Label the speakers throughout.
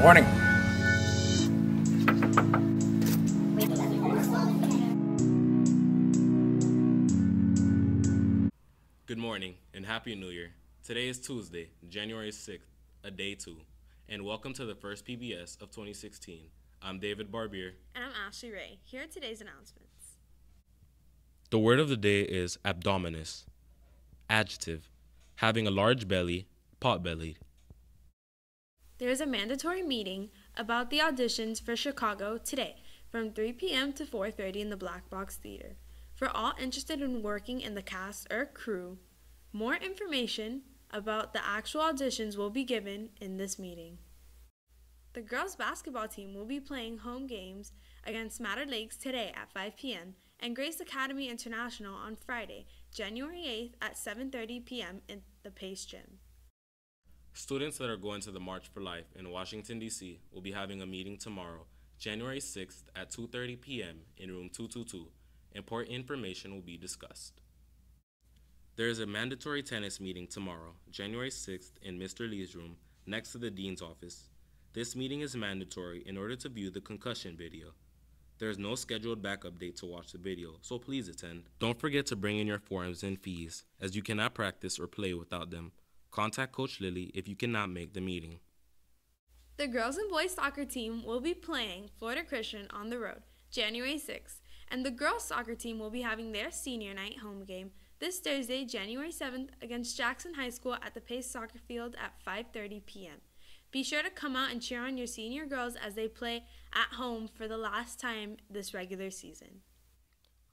Speaker 1: Morning.
Speaker 2: Good morning and Happy New Year. Today is Tuesday, January 6th, a day two, and welcome to the first PBS of 2016. I'm David Barbier.
Speaker 3: And I'm Ashley Ray. Here are today's announcements.
Speaker 2: The word of the day is abdominous. Adjective, having a large belly, pot bellied.
Speaker 3: There is a mandatory meeting about the auditions for Chicago today from 3 p.m. to 4:30 in the Black Box Theater. For all interested in working in the cast or crew, more information about the actual auditions will be given in this meeting. The girls basketball team will be playing home games against Matter Lakes today at 5 p.m. and Grace Academy International on Friday, January 8th at 7:30 p.m. in the Pace Gym.
Speaker 2: Students that are going to the March for Life in Washington, D.C. will be having a meeting tomorrow, January 6th at 2.30 p.m. in room 222. Important information will be discussed. There is a mandatory tennis meeting tomorrow, January 6th in Mr. Lee's room, next to the Dean's office. This meeting is mandatory in order to view the concussion video. There is no scheduled backup date to watch the video, so please attend. Don't forget to bring in your forms and fees, as you cannot practice or play without them. Contact Coach Lilly if you cannot make the meeting.
Speaker 3: The girls and boys soccer team will be playing Florida Christian on the road, January 6th, and the girls soccer team will be having their senior night home game this Thursday, January 7th, against Jackson High School at the Pace Soccer Field at 5:30 p.m. Be sure to come out and cheer on your senior girls as they play at home for the last time this regular season.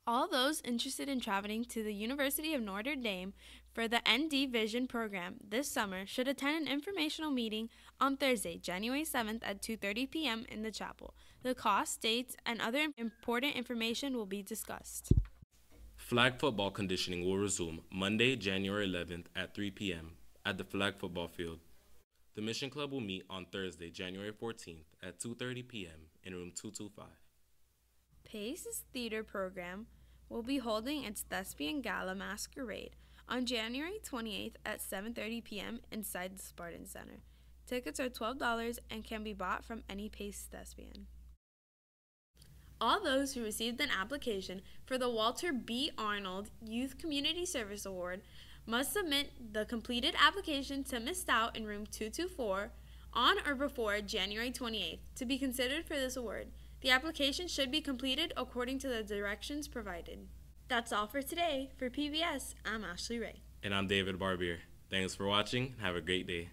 Speaker 3: All those interested in traveling to the University of Notre Dame for the ND Vision program this summer should attend an informational meeting on Thursday, January 7th at 2:30 p.m. in the chapel. The cost, dates, and other important information will be discussed.
Speaker 2: Flag football conditioning will resume Monday, January 11th at 3 p.m. at the flag football field. The Mission Club will meet on Thursday, January 14th at 2:30 p.m. in room 225.
Speaker 3: Pace's theater program will be holding its Thespian Gala Masquerade on January 28th at 7:30 p.m. inside the Spartan Center. Tickets are $12 and can be bought from any Pace Thespian. All those who received an application for the Walter B. Arnold Youth Community Service Award must submit the completed application to Miss Stout in room 224 on or before January 28th to be considered for this award. The application should be completed according to the directions provided. That's all for today. For PBS, I'm Ashley Ray.
Speaker 2: And I'm David Barbier. Thanks for watching. Have a great day.